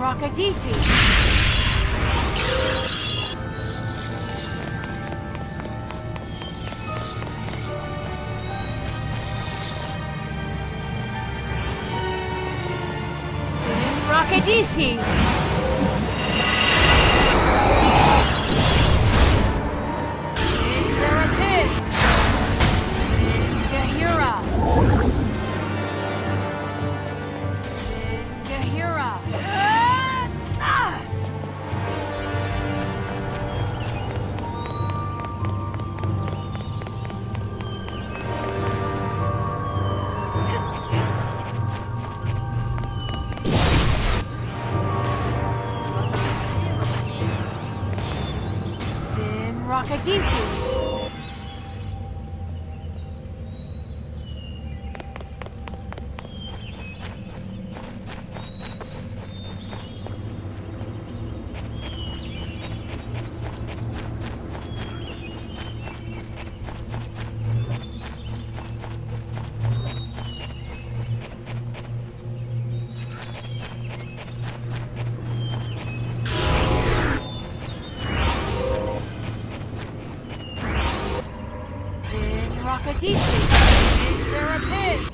Rockadisi. Rockadisi. Покатись! Rockadisi. Then Rockadisi. Then